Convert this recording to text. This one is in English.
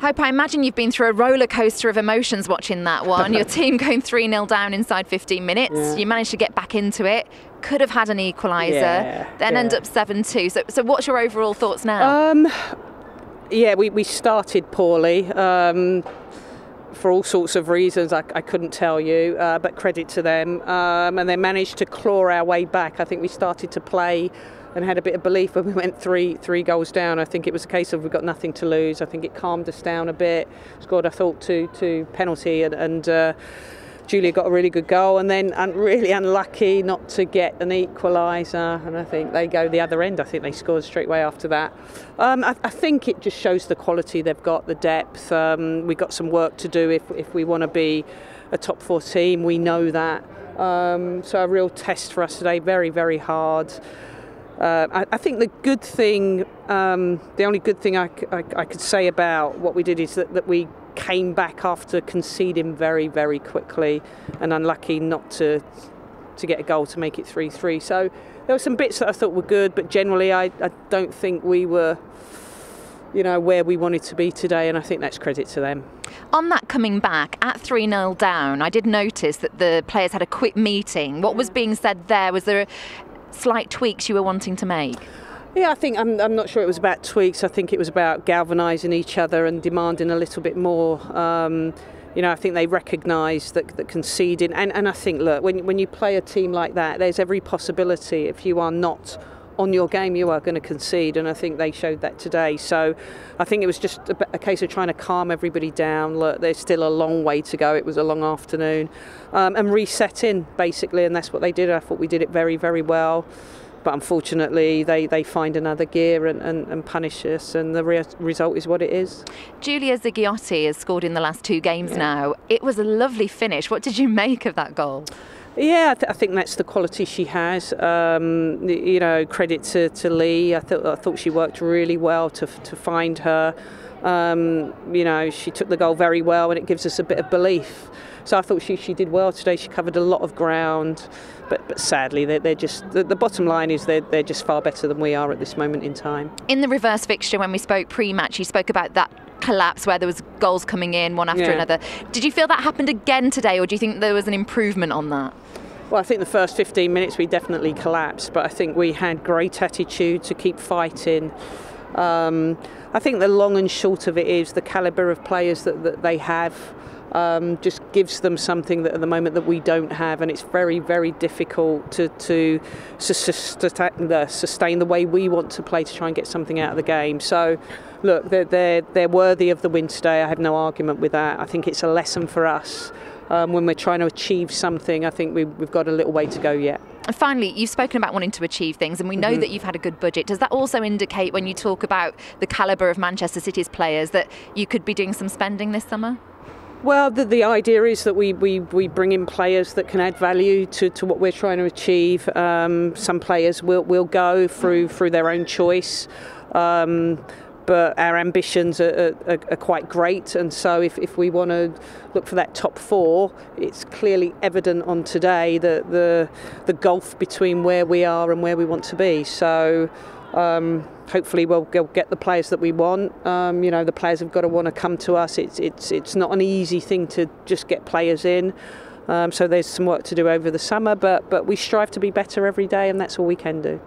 Hope, I imagine you've been through a roller coaster of emotions watching that one. Your team going 3 0 down inside 15 minutes. Yeah. You managed to get back into it. Could have had an equaliser, yeah, then yeah. end up 7 2. So, so, what's your overall thoughts now? Um, yeah, we, we started poorly. Um, for all sorts of reasons I, I couldn't tell you, uh, but credit to them. Um, and they managed to claw our way back. I think we started to play and had a bit of belief when we went three three goals down. I think it was a case of we've got nothing to lose. I think it calmed us down a bit. Scored, I thought, two two penalty and. and uh, Julia got a really good goal and then really unlucky not to get an equaliser and I think they go the other end. I think they scored straight away after that. Um, I, I, think it just shows the quality they've got, the depth. Um, we've got some work to do if, if we want to be a top four team. We know that. Um, so a real test for us today, very, very hard. Uh, I, I, think the good thing, um, the only good thing I, I, I, could say about what we did is that, that we came back after conceding very, very quickly and unlucky not to to get a goal to make it 3-3. So there were some bits that I thought were good, but generally I, I don't think we were you know where we wanted to be today and I think that's credit to them. On that coming back at 3-0 down, I did notice that the players had a quick meeting. What was being said there? Was there slight tweaks you were wanting to make? Yeah, I think I'm, I'm not sure it was about tweaks. I think it was about galvanising each other and demanding a little bit more. Um, you know, I think they recognise that, that conceding, and, and I think, look, when, when you play a team like that, there's every possibility if you are not on your game, you are going to concede, and I think they showed that today. So I think it was just a, a case of trying to calm everybody down. Look, there's still a long way to go. It was a long afternoon, um, and resetting basically, and that's what they did. I thought we did it very, very well but unfortunately they, they find another gear and, and, and punish us and the re- result is what it is. Julia Zigiotti has scored in the last two games yeah. now. It was a lovely finish. What did you make of that goal? Yeah, I, th- I think that's the quality she has. Um, you know, credit to, to Lee. I, th- I thought she worked really well to, to find her. Um, you know, she took the goal very well and it gives us a bit of belief. So I thought she, she did well today. She covered a lot of ground, but, but sadly, they're, they're just the, the bottom line is they're, they're just far better than we are at this moment in time. In the reverse fixture, when we spoke pre match, you spoke about that collapse where there was goals coming in one after yeah. another. Did you feel that happened again today, or do you think there was an improvement on that? Well, I think the first 15 minutes we definitely collapsed, but I think we had great attitude to keep fighting. Um, I think the long and short of it is the calibre of players that, that they have um, just gives them something that at the moment that we don't have, and it's very, very difficult to, to sustain the way we want to play to try and get something out of the game. So, look, they're, they're, they're worthy of the win today. I have no argument with that. I think it's a lesson for us. Um, when we're trying to achieve something, I think we, we've got a little way to go yet. And finally, you've spoken about wanting to achieve things, and we know mm-hmm. that you've had a good budget. Does that also indicate, when you talk about the calibre of Manchester City's players, that you could be doing some spending this summer? Well, the, the idea is that we, we, we bring in players that can add value to, to what we're trying to achieve. Um, some players will, will go through through their own choice. Um, but our ambitions are, are, are, quite great, and so if, if we want to look for that top four, it's clearly evident on today that the the gulf between where we are and where we want to be. So um, hopefully we'll, get the players that we want. Um, you know, the players have got to want to come to us. It's it's it's not an easy thing to just get players in. Um, so there's some work to do over the summer, but but we strive to be better every day, and that's all we can do.